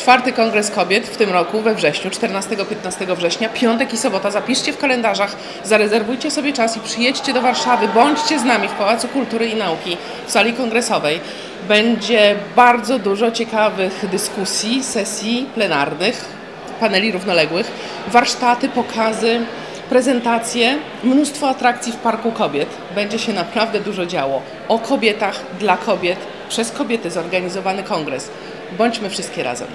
Czwarty Kongres Kobiet w tym roku we wrześniu, 14-15 września, piątek i sobota. Zapiszcie w kalendarzach, zarezerwujcie sobie czas i przyjedźcie do Warszawy. Bądźcie z nami w Pałacu Kultury i Nauki, w sali kongresowej. Będzie bardzo dużo ciekawych dyskusji, sesji plenarnych, paneli równoległych, warsztaty, pokazy, prezentacje, mnóstwo atrakcji w Parku Kobiet. Będzie się naprawdę dużo działo. O kobietach, dla kobiet, przez kobiety zorganizowany kongres. Bądźmy wszystkie razem.